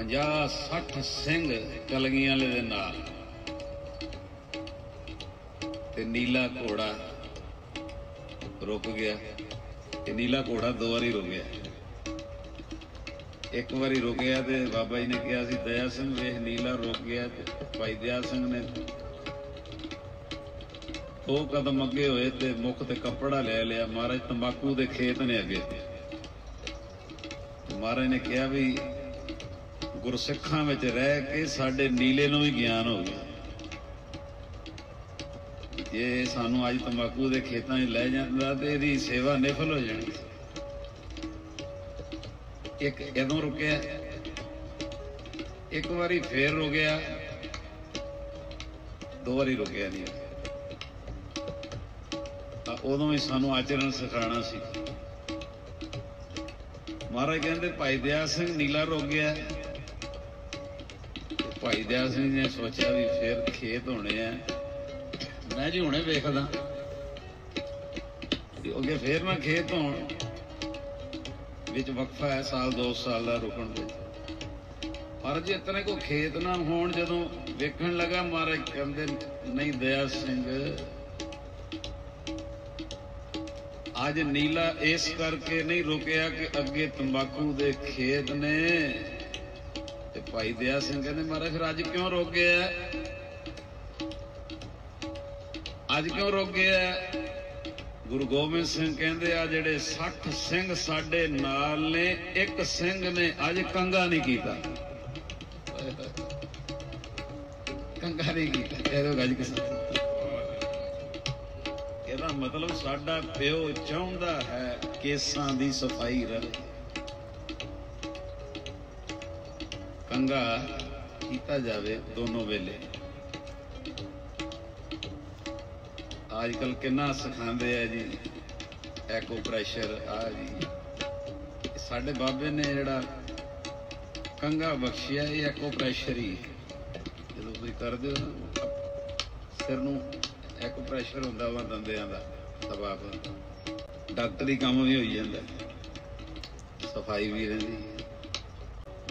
50 60 ਸਿੰਘ ਕਲਗੀਆਂ ਵਾਲੇ ਦੇ ਨਾਲ। ਤੇ ਨੀਲਾ ਘੋੜਾ ਰੁਕ ਗਿਆ। ਤੇ ਨੀਲਾ ਘੋੜਾ ਦੋ ਵਾਰੀ ਰੁਕ ਇੱਕ ਵਾਰੀ ਰੁਕਿਆ ਤੇ ਬਾਬਾ ਜੀ ਨੇ ਕਿਹਾ ਸੀ, ਦਇਆ ਸਿੰਘ, ਵੇਖ ਨੀਲਾ ਰੁਕ ਗਿਆ ਤੇ ਭਾਈ ਦਇਆ ਸਿੰਘ ਨੇ ਉਹ ਕਦਮ ਅੱਗੇ ਹੋਏ ਤੇ ਮੁਖ ਤੇ ਕੱਪੜਾ ਲੈ ਲਿਆ। ਮਹਾਰਾਜ ਤੰਬਾਕੂ ਦੇ ਖੇਤ ਨੇ ਅੱਗੇ। ਮਹਾਰਾਜ ਨੇ ਕਿਹਾ ਵੀ ਗੁਰਸਿੱਖਾਂ ਵਿੱਚ ਰਹਿ ਕੇ ਸਾਡੇ ਨੀਲੇ ਨੂੰ ਵੀ ਗਿਆਨ ਹੋ ਗਿਆ। ਜੇ ਸਾਨੂੰ ਅੱਜ ਤੰਬਾਕੂ ਦੇ ਖੇਤਾਂ 'ਚ ਲੈ ਜਾਂਦਾ ਤੇ ਇਹਦੀ ਸੇਵਾ ਨਿਫਲ ਹੋ ਜਾਣੀ ਇੱਕ ਇਦੋਂ ਰੁਕਿਆ, ਇੱਕ ਵਾਰੀ ਫੇਰ ਰੁਕਿਆ, ਦੋ ਵਾਰੀ ਰੁਕਿਆ ਨਹੀਂ। ਤਾਂ ਉਦੋਂ ਹੀ ਸਾਨੂੰ ਆਚਰਣ ਸਿਖਾਉਣਾ ਸੀ। ਮਹਾਰਾਜ ਕਹਿੰਦੇ, ਭਾਈ ਦਿਆ ਸਿੰਘ ਨੀਲਾ ਰੁਕ ਗਿਆ ਭਾਈ ਦਇਆ ਸਿੰਘ ਨੇ ਸੋਚਿਆ ਵੀ ਫਿਰ ਖੇਤ ਹੋਣੇ ਆ। ਮੈਂ ਜੀ ਹੁਣੇ ਵੇਖਦਾ। ਤੇ ਅੱਗੇ ਫੇਰ ਮੈਂ ਖੇਤ ਹੋਣ ਵਿੱਚ ਵਕਫਾ ਹੈ ਸਾਲ 2 ਸਾਲ ਦਾ ਰੁਕਣ ਵਿੱਚ। ਪਰ ਜੇ ਇਤਨੇ ਕੋ ਖੇਤ ਨਾ ਹੋਣ, ਜਦੋਂ ਵੇਖਣ ਲੱਗਾ ਮਹਾਰਾਜ ਕਹਿੰਦੇ ਨਹੀਂ ਦਇਆ ਸਿੰਘ, ਅੱਜ ਨੀਲਾ ਇਸ ਕਰਕੇ ਨਹੀਂ ਰੁਕਿਆ ਕਿ ਅੱਗੇ ਤੰਬਾਕੂ ਦੇ ਖੇਤ ਨੇ। ਤੇ ਭਾਈ ਦਇਆ ਸਿੰਘ ਕਹਿੰਦੇ, ਮਹਾਰਾਜ, ਫਿਰ ਅੱਜ ਕਿਉਂ ਰੁਕ ਗਿਆ ਅੱਜ ਕਿਉਂ ਰੁਕ ਗਿਆ ਗੁਰੂ ਗੋਬਿੰਦ ਸਿੰਘ ਕਹਿੰਦੇ ਆ, ਜਿਹੜੇ 60 ਸਿੰਘ ਸਾਡੇ ਨਾਲ ਨੇ, ਇੱਕ ਸਿੰਘ ਨੇ ਅੱਜ ਕੰਗਾ ਨਹੀਂ ਕੀਤਾ। ਕੰਗਾ ਨਹੀਂ ਕੀਤਾ ਇਹੋ ਗੱਜ ਕਿਸ ਇਹਦਾ ਮਤਲਬ ਸਾਡਾ ਪਿਓ ਚਾਹੁੰਦਾ ਹੈ ਕੇਸਾਂ ਦੀ ਸਫ਼ਾਈ ਰਹੇ। ਕੰਗਾ ਕੀਤਾ ਜਾਵੇ ਦੋਨੋਂ ਵੇਲੇ। ਅੱਜ ਕੱਲ ਕਿੰਨਾ ਸਿਖਾਉਂਦੇ ਆ ਜੀ। ਐਕੋ ਪ੍ਰੈਸ਼ਰ ਆ ਜੀ। ਸਾਡੇ ਬਾਬੇ ਨੇ ਜਿਹੜਾ ਕੰਗਾ ਬਖਸ਼ਿਆ, ਇਹ ਐਕੋ ਪ੍ਰੈਸ਼ਰ ਹੀ। ਜਦੋਂ ਤੁਸੀਂ ਕਰਦੇ ਹੋ ਨਾ, ਸਿਰ ਨੂੰ ਐਕੋ ਪ੍ਰੈਸ਼ਰ ਹੁੰਦਾ ਵਾ ਦੰਦਿਆਂ ਦਾ, ਦਬਾਅ। ਡਾਕਟਰੀ ਕੰਮ ਵੀ ਹੋਈ ਜਾਂਦਾ। ਸਫ਼ਾਈ ਵੀ ਰਹਿੰਦੀ।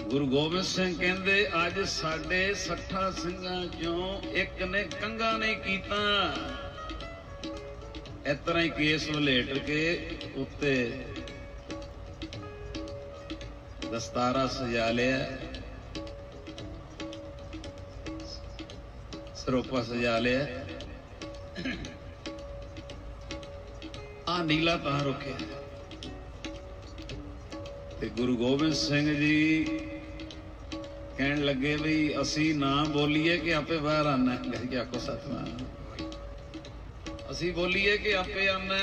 ਗੁਰੂ ਗੋਬਿੰਦ ਸਿੰਘ ਕਹਿੰਦੇ, ਅੱਜ ਸਾਡੇ 60 ਸਿੰਘਾਂ ਚੋਂ ਇੱਕ ਨੇ ਕੰਗਾ ਨਹੀਂ ਕੀਤਾ। ਇਸ ਤਰ੍ਹਾਂ ਹੀ ਕੇਸ ਵਲੇਟ ਕੇ ਉੱਤੇ ਦਸਤਾਰਾ ਸਜਾ ਲਿਆ। ਸਰੋਪਾ ਸਜਾ ਲਿਆ। ਆ ਨੀਲਾ ਤਾਂ ਰੁਕਿਆ ਤੇ ਗੁਰੂ ਗੋਬਿੰਦ ਸਿੰਘ ਜੀ ਕਹਿਣ ਲੱਗੇ ਵੀ ਅਸੀਂ ਨਾ ਬੋਲੀਏ ਕਿ ਆਪੇ ਬਾਹਰ ਆਣਾ ਹੈ। ਕਿ ਆਕੋ ਸਤਨਾਮ। ਅਸੀਂ ਬੋਲੀਏ ਕਿ ਆਪੇ ਆਣਾ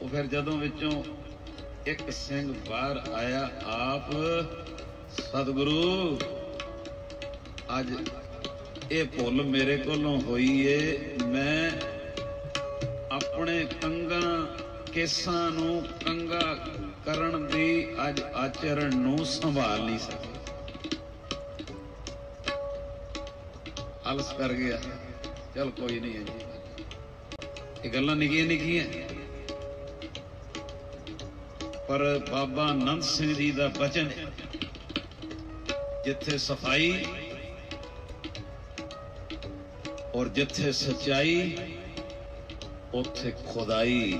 ਉਹ ਫਿਰ ਜਦੋਂ ਵਿੱਚੋਂ ਇੱਕ ਸਿੰਘ ਬਾਹਰ ਆਇਆ, ਆਪ ਸਤਿਗੁਰੂ, ਅੱਜ ਇਹ ਭੁੱਲ ਮੇਰੇ ਕੋਲੋਂ ਹੋਈ ਏ। ਮੈਂ ਆਪਣੇ ਕੰਗਾ, ਕੇਸਾਂ ਨੂੰ ਕੰਗਾ ਕਰਨ ਦੀ ਅੱਜ ਆਚਰਣ ਨੂੰ ਸੰਭਾਲ ਨਹੀਂ ਸਕਿਆ ਆਲਸ ਕਰ ਗਿਆ ਚਲ ਕੋਈ ਨਹੀਂ ਹੈ ਜੀ ਇਹ ਗੱਲਾਂ ਨਿੱਕੀਆਂ ਨਿੱਕੀਆਂ ਪਰ ਬਾਬਾ ਆਨੰਦ ਸਿੰਘ ਜੀ ਦਾ ਬਚਨ ਹੈ ਜਿੱਥੇ ਸਫ਼ਾਈ ਔਰ ਜਿੱਥੇ ਸਚਾਈ ਉੱਥੇ ਖੁਦਾਈ